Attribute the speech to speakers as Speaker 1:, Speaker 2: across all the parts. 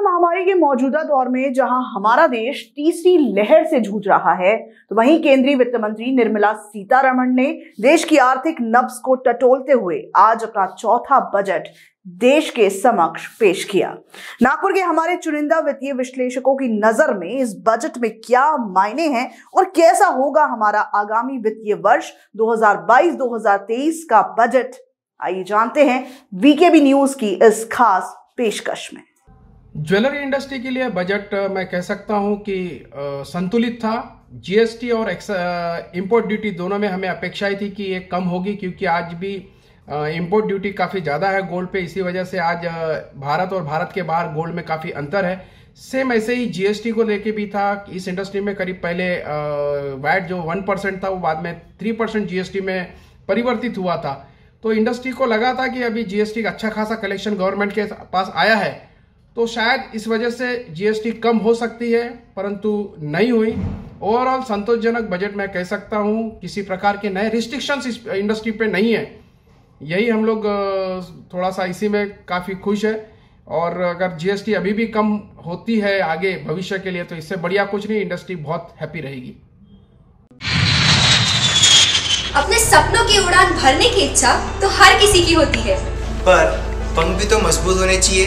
Speaker 1: महामारी के मौजूदा दौर में जहाँ हमारा देश तीसरी लहर से जूझ रहा है तो वहीं केंद्रीय वित्त मंत्री निर्मला सीतारमण ने देश की आर्थिक नब्स को टटोलते हुए आज अपना चौथा बजट देश के समक्ष पेश किया। नागपुर के हमारे चुनिंदा वित्तीय विश्लेषकों की नज़र में इस बजट में क्या मायने हैं और कैसा होगा हमारा आगामी वित्तीय वर्ष 2022-2023 का बजट, आइए जानते हैं वीकेबी न्यूज़ की इस खास पेशकश में।
Speaker 2: ज्वेलरी इंडस्ट्री के लिए बजट मैं कह सकता हूँ कि संतुलित था। जीएसटी और इंपोर्ट ड्यूटी दोनों में हमें अपेक्षाएँ थी कि ये कम होगी, क्योंकि आज भी इंपोर्ट ड्यूटी काफ़ी ज़्यादा है गोल्ड पे। इसी वजह से आज भारत और भारत के बाहर गोल्ड में काफ़ी अंतर है। सेम ऐसे ही जीएसटी को लेके भी था। इस इंडस्ट्री में करीब पहले वैट जो वन परसेंट था, वो बाद में थ्री परसेंट जीएसटी में परिवर्तित हुआ था। तो इंडस्ट्री को लगा था कि अभी जीएसटी का अच्छा खासा कलेक्शन गवर्नमेंट के पास आया है। तो शायद इस वजह से जीएसटी कम हो सकती है परंतु नहीं हुई। ओवरऑल संतोषजनक बजट मैं कह सकता हूँ किसी प्रकार के नए रिस्ट्रिक्शंस इस इंडस्ट्री पे नहीं है। यही हम लोग थोड़ा सा इसी में काफ़ी खुश है। और अगर जीएसटी अभी भी कम होती है आगे भविष्य के लिए तो इससे बढ़िया कुछ नहीं इंडस्ट्री बहुत हैप्पी रहेगी।
Speaker 3: अपने सपनों की उड़ान भरने की इच्छा तो हर किसी की होती है।
Speaker 4: पर पंख भी तो मज़बूत होने चाहिए।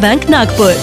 Speaker 5: bank Nagpur